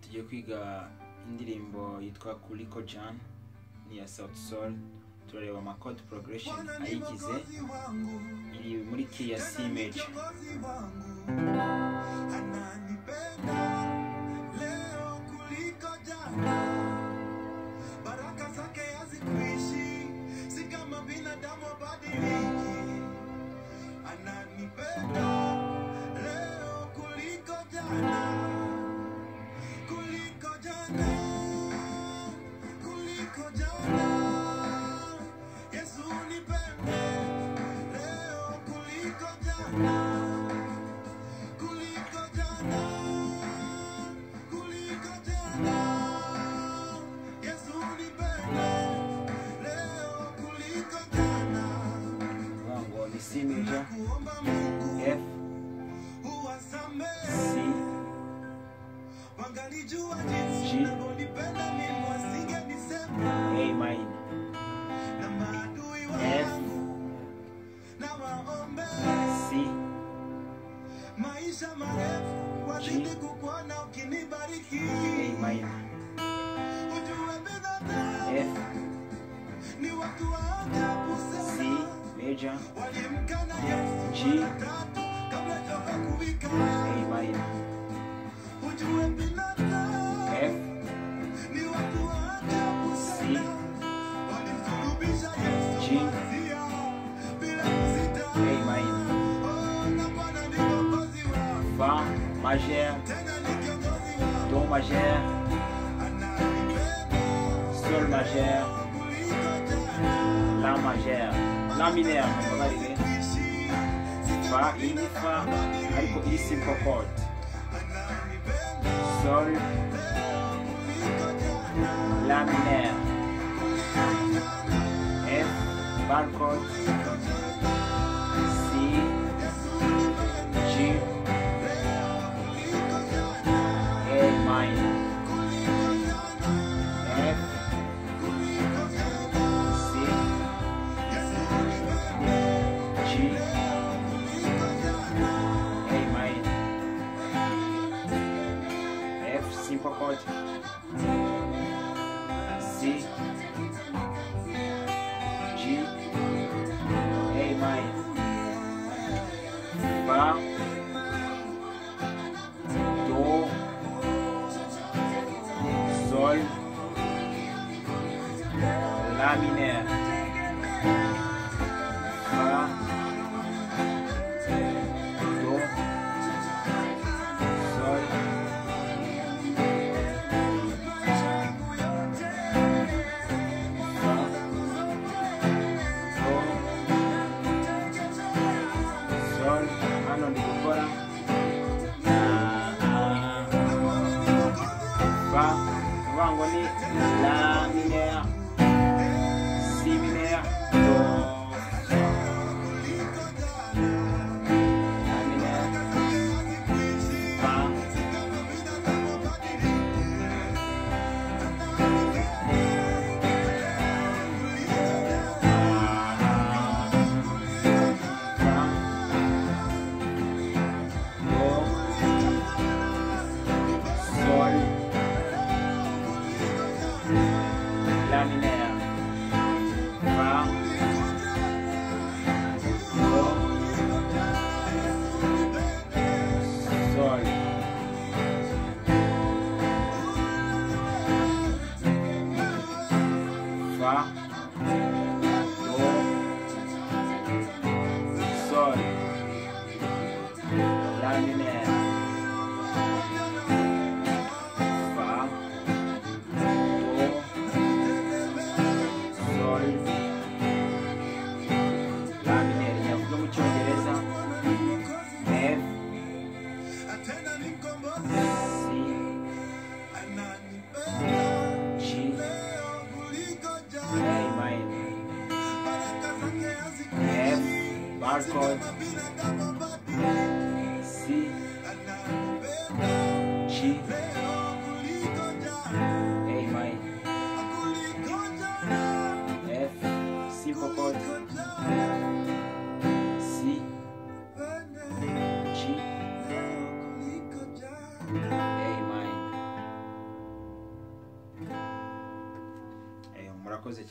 tugiye kwiga indirimbo yitwa kuriko jani ni iya sawuti sol turareba amakoti porogeresheni ayigize iri muri kiya si meja ananipenda. Leo c major f c G. a minor maisha marefu, wazidi kukuona ukinibariki. Ujue binadamu ni watu wa ajabu sana, walimkana Yesu mara tatu kabla joka kuwika. Ujue binadamu Do majeur, Sol majeur, La majeur, La mineur. on va arriver. Fa, Ini, Fa, Aliko, Sol, La mineure, F, bar easy. 啊。Marco. Messi C Ehi mai F. Simple Chord C C Ehi mai Ehi un bracco se